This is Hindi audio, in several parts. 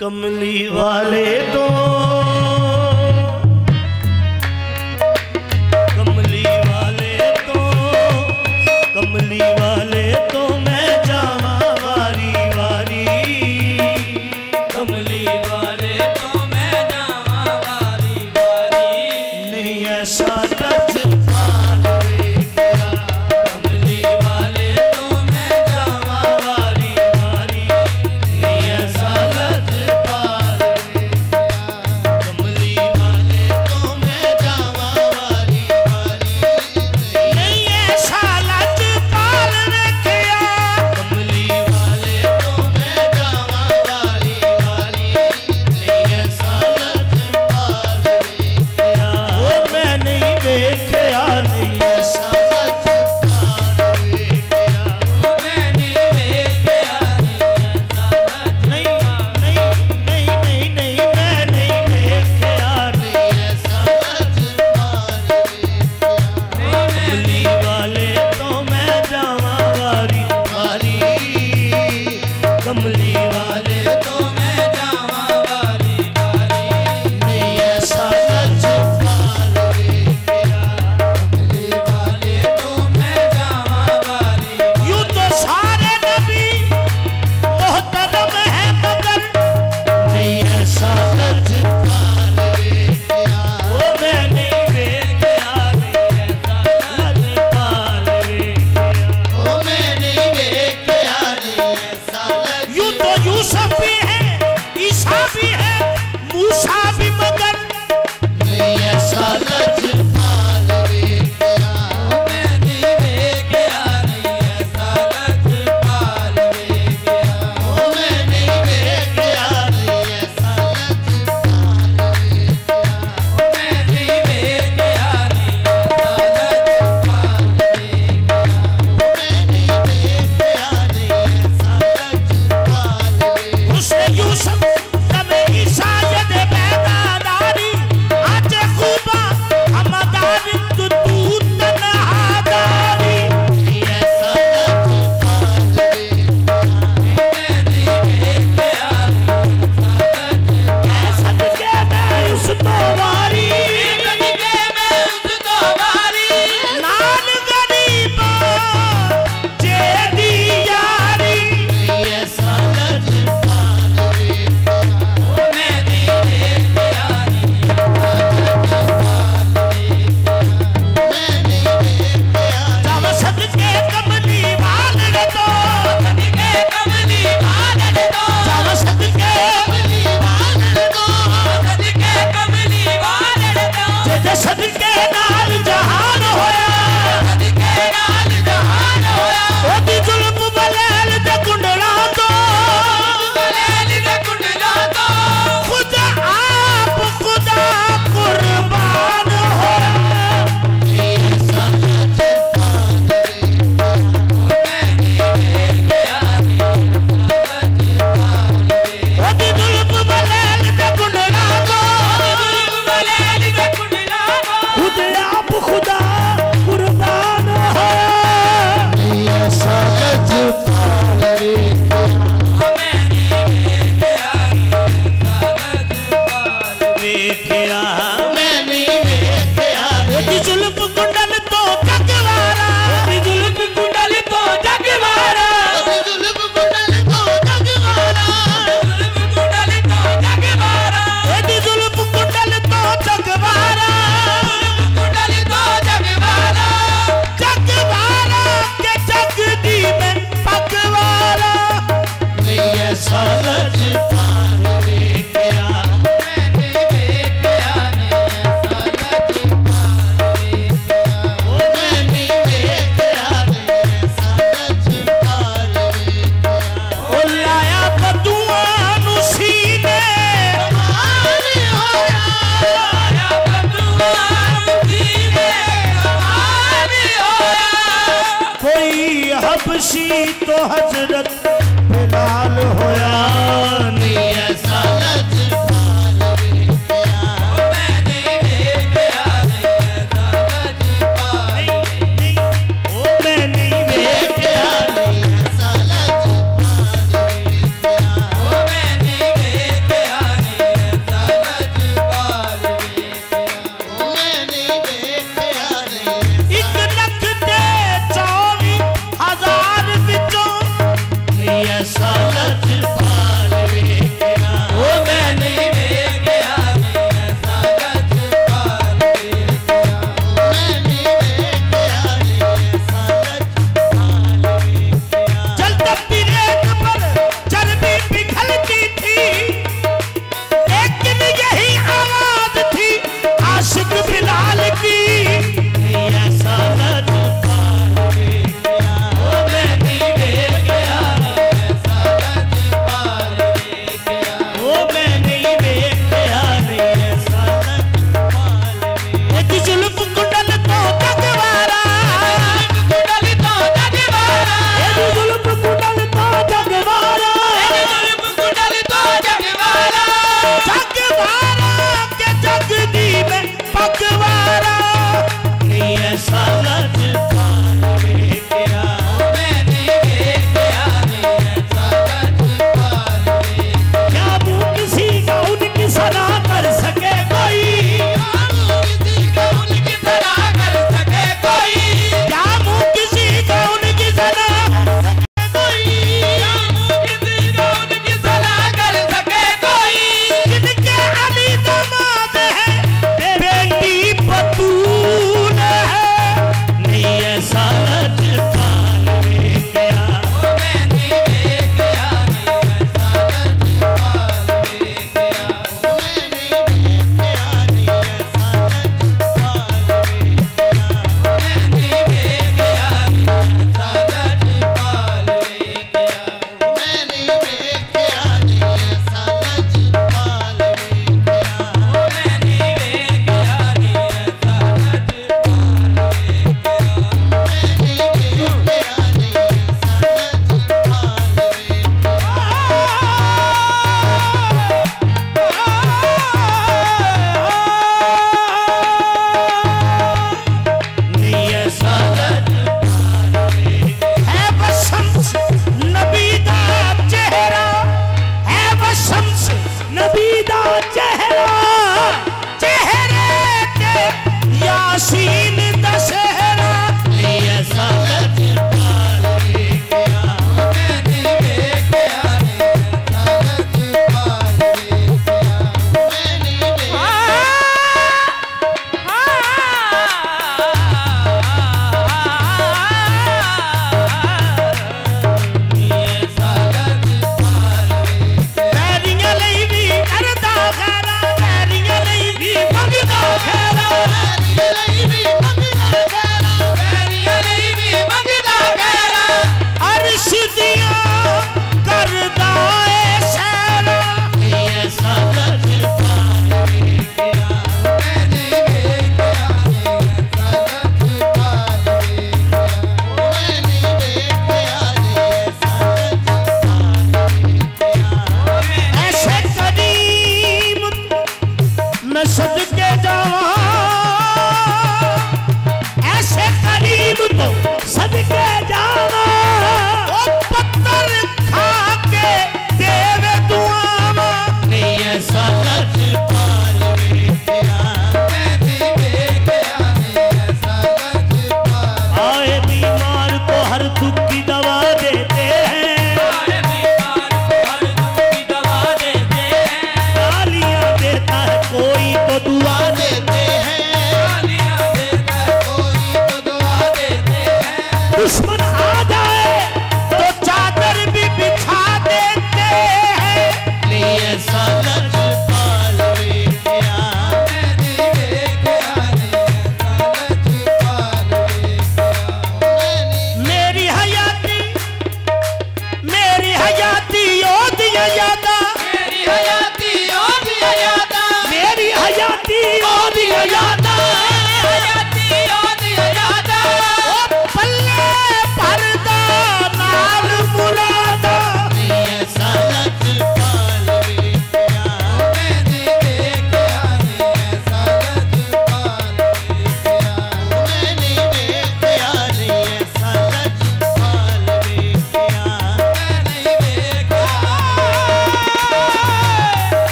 कमली वाले तो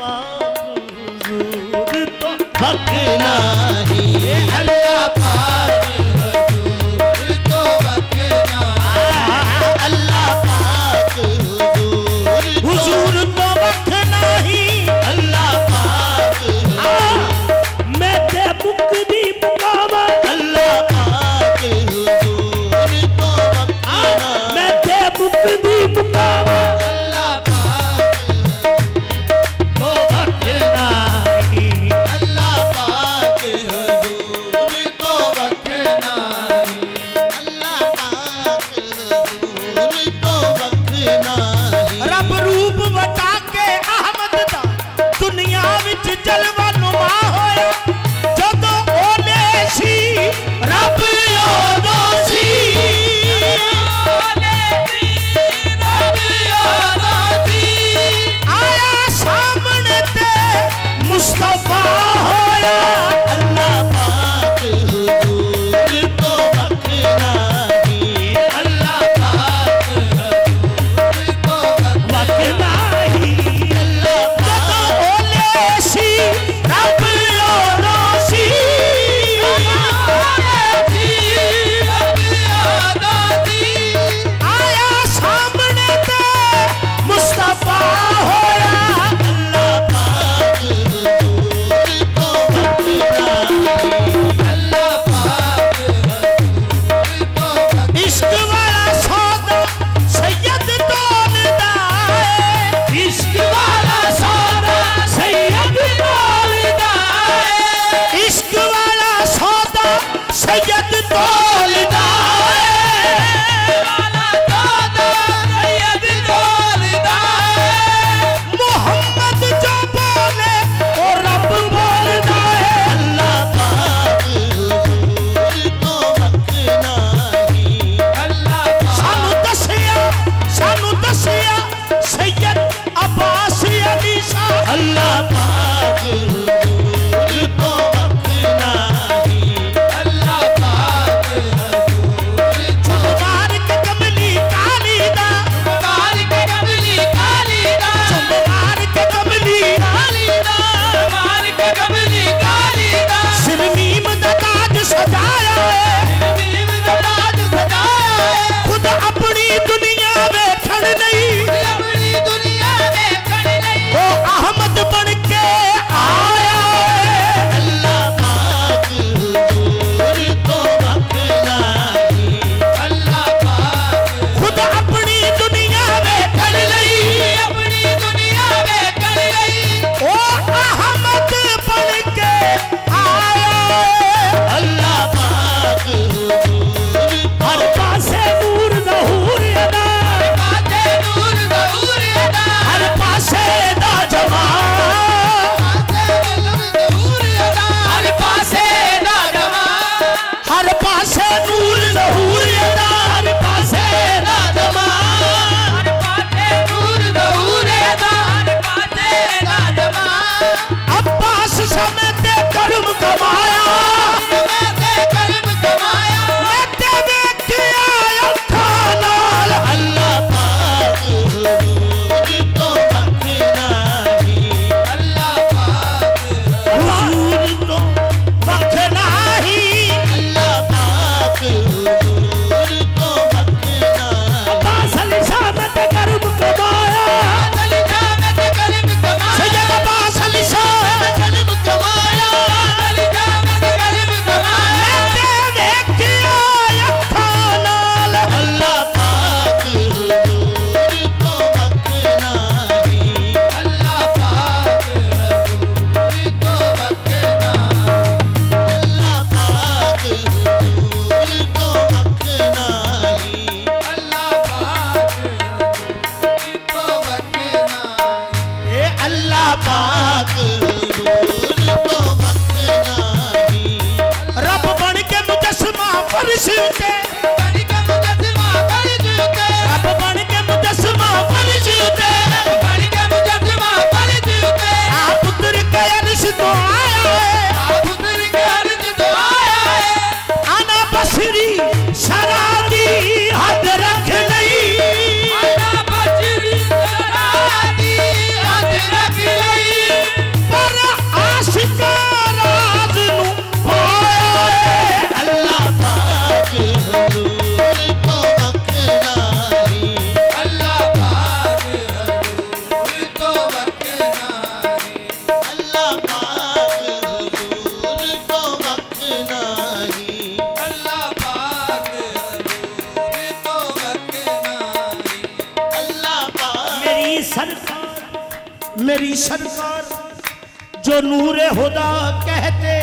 पाक तो वखना नहीं अल्लाह पाक ना Shut up! नूर हुदा कहते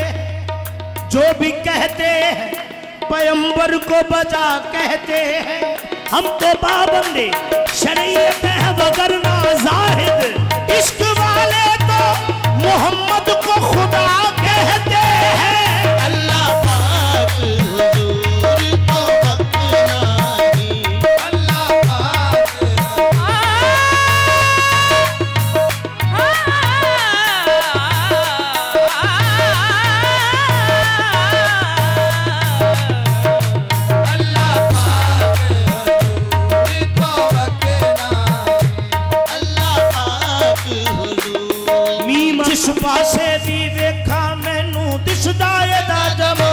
जो भी कहते हैं पयंबर को बजा कहते हैं। हम तो पाबंदे शरीयत है वगरना जाहिद, इश्क वाले तो मोहम्मद को खुदा कहते ਪਾਸੇ ਵੀ ਵੇਖਾਂ ਮੈਨੂੰ ਦਿਸਦਾ ਦਾ ਜਮ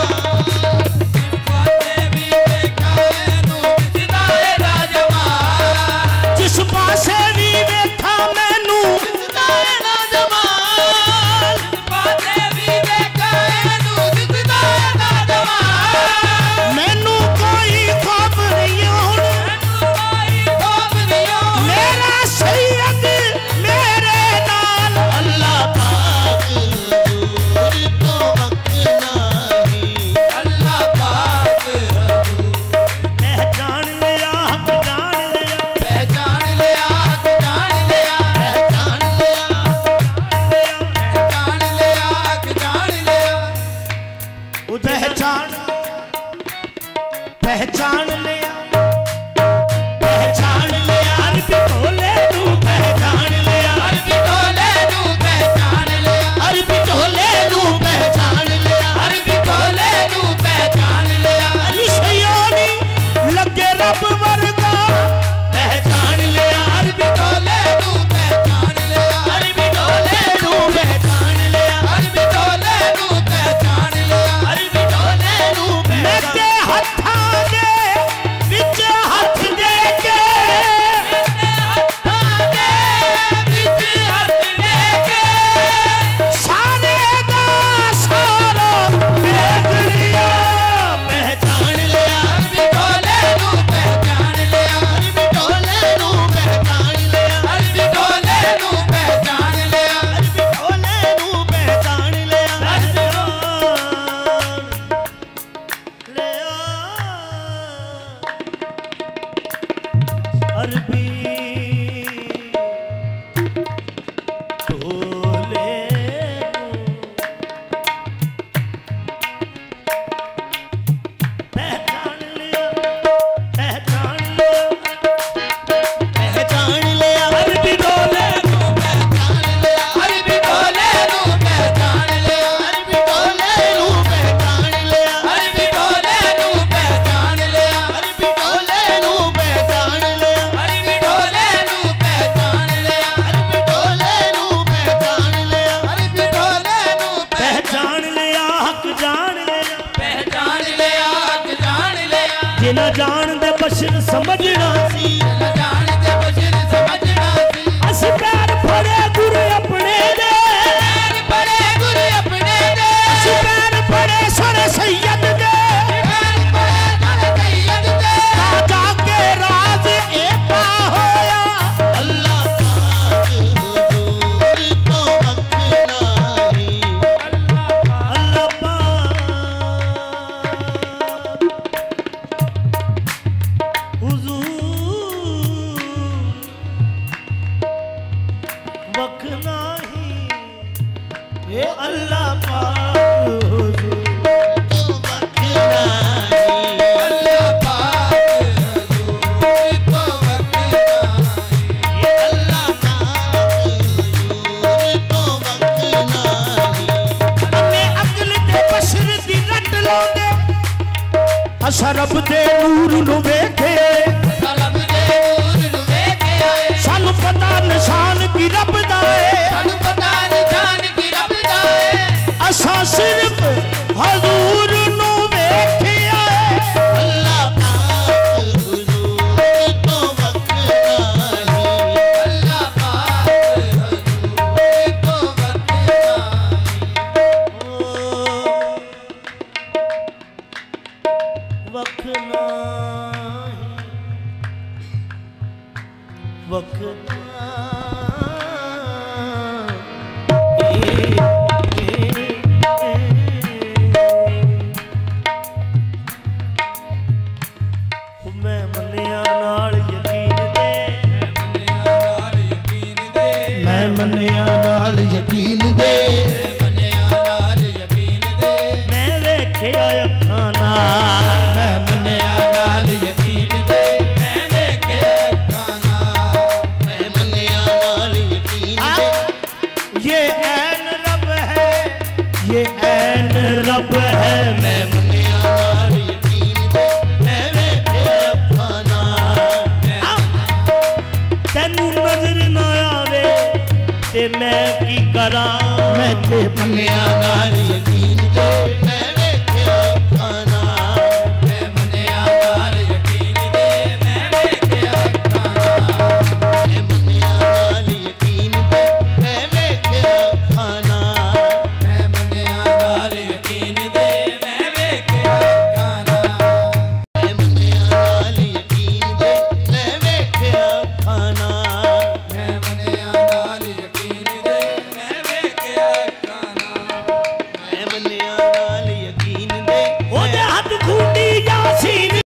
ਅਸਾ ਰੱਬ ਦੇ ਨੂਰ ਨੂੰ ਵੇਖੇ। मैं की करा। मैं बनिया गारी